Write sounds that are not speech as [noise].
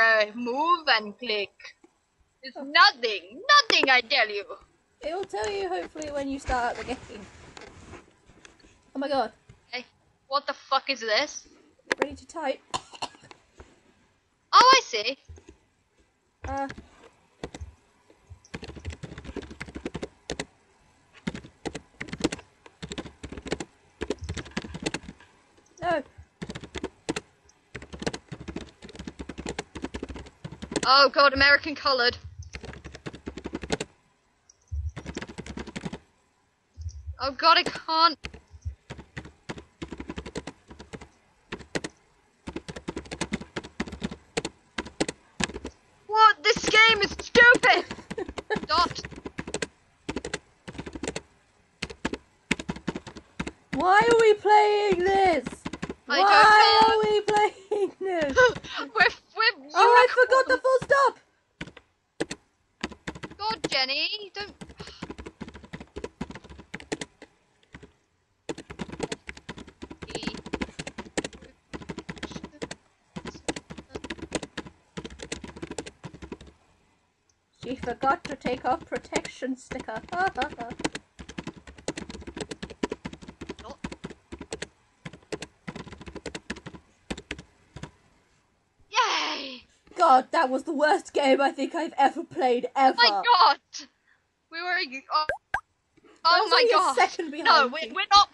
a move and click. It's nothing, nothing, I tell you. It will tell you hopefully when you start the game. Oh my god. Hey, what the fuck is this? Ready to type. Oh, I see. Uh. No. Oh god, American coloured. Oh god, I can't. What? This game is stupid! Stop. Why are we playing this? I Why are we playing this? [laughs] we're, we're Oh, I forgot the full stop. God, Jenny, don't. She forgot to take off protection sticker. God, that was the worst game I think I've ever played ever. Oh My God, we were. Oh, oh my God! second behind No, we're, we're not